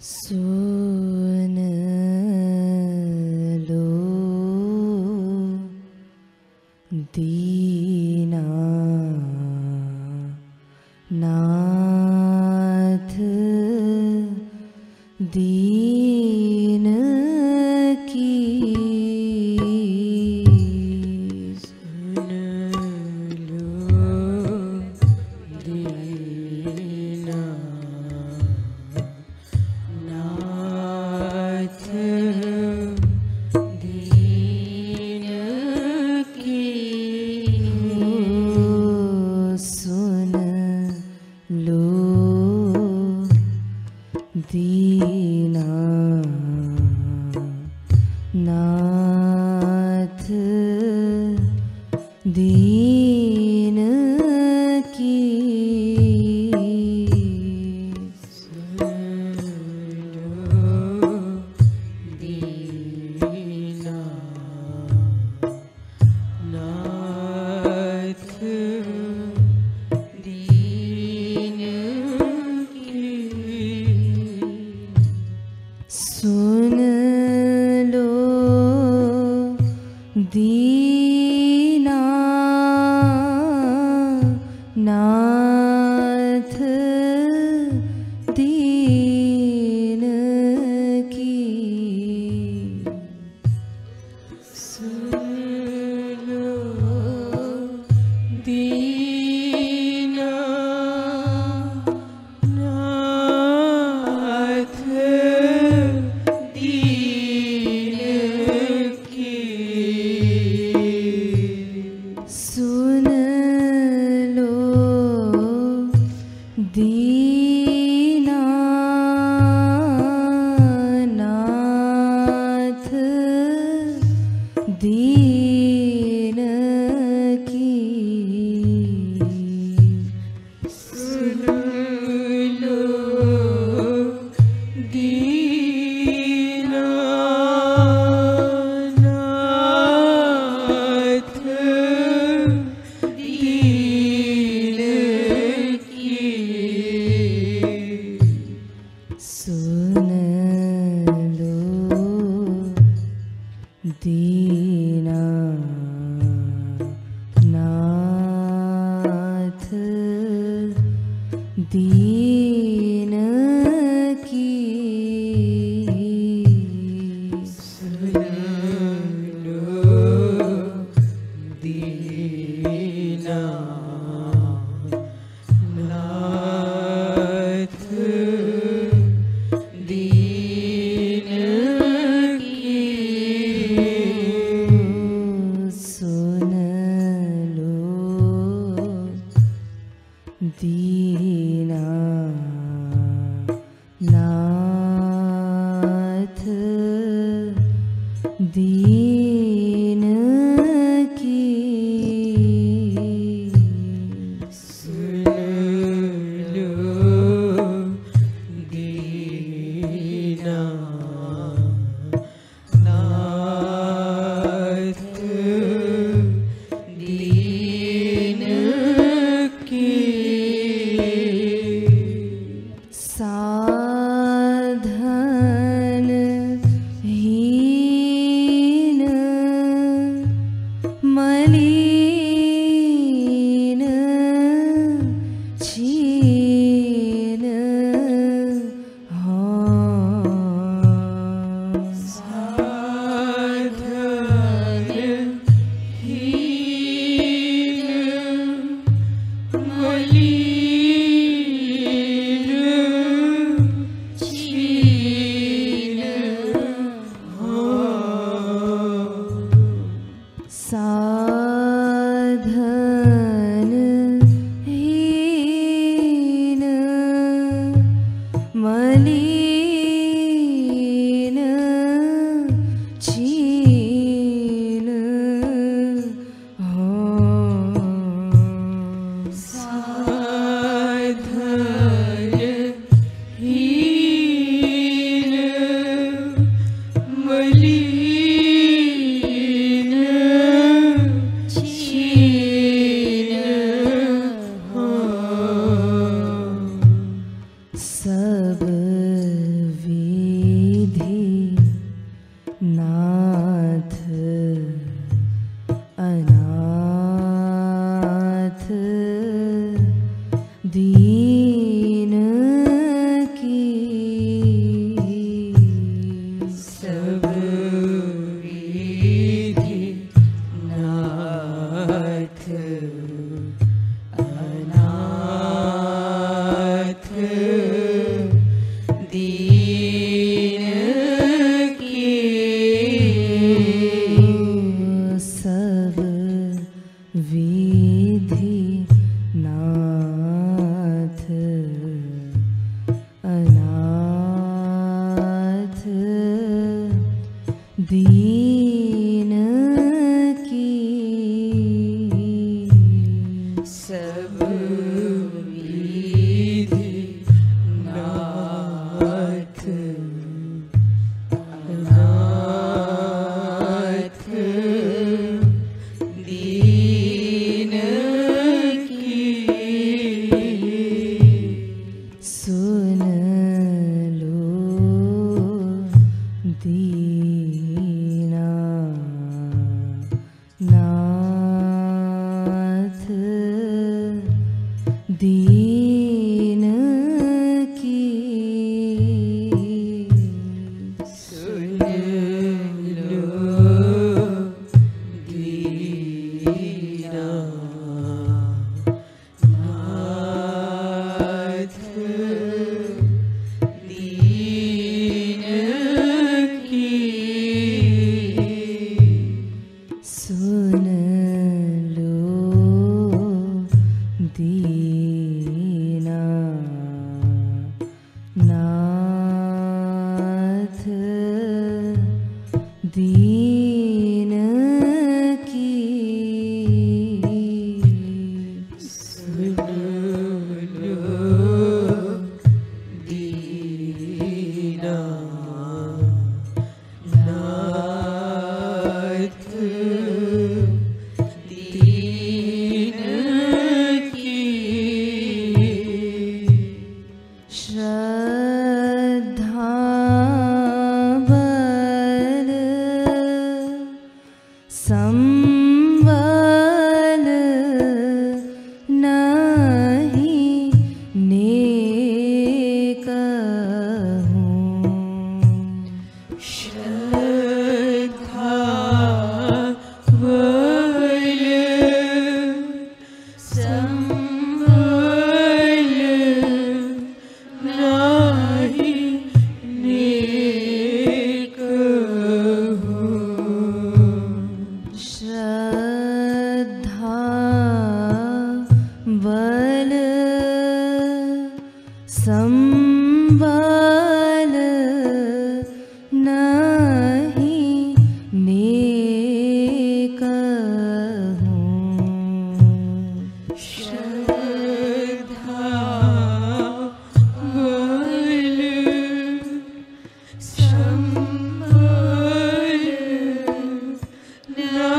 सुन लो। दीना Let's Deus. No.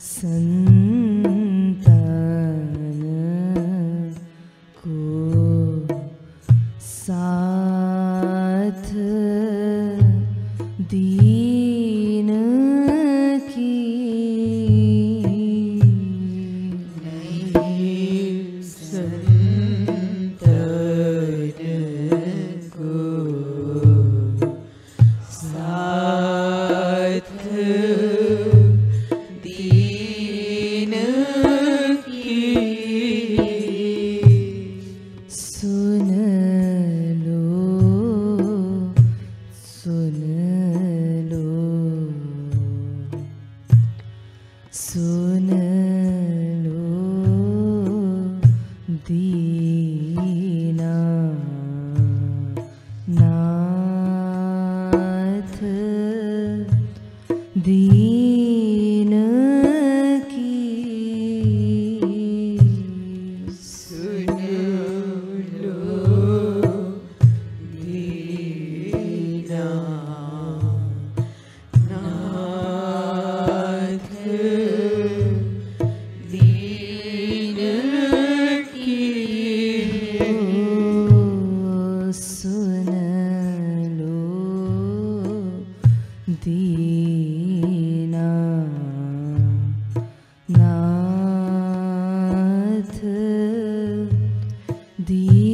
森 de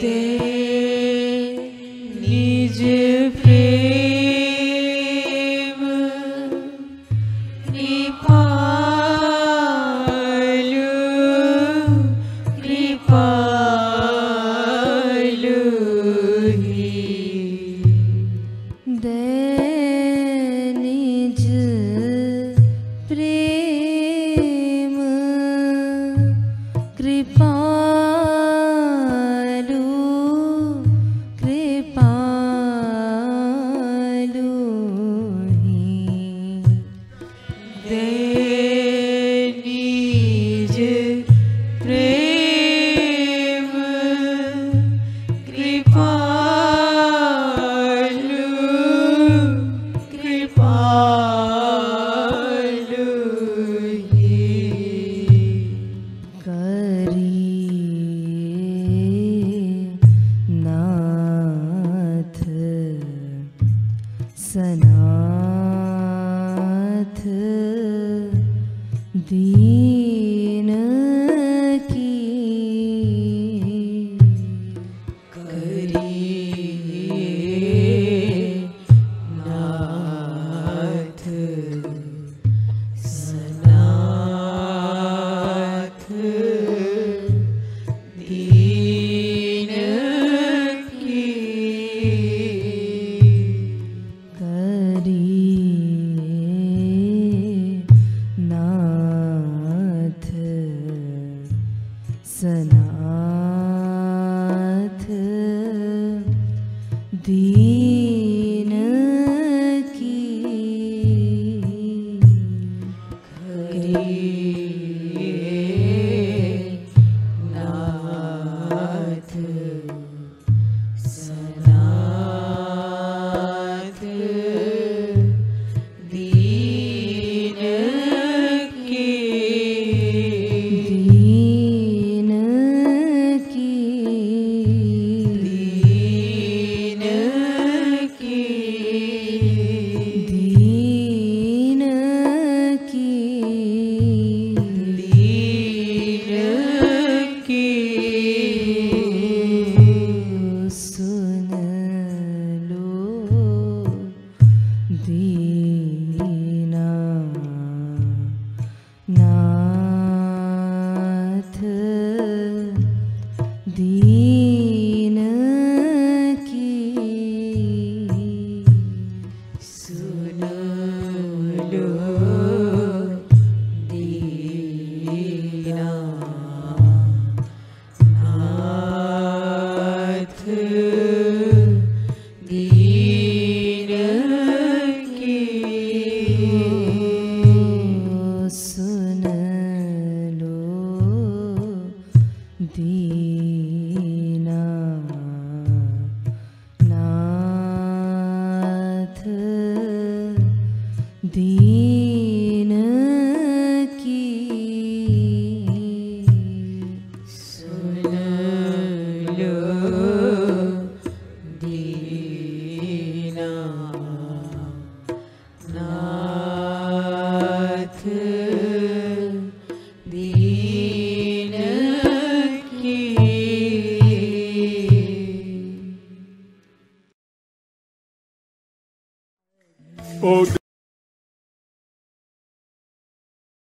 they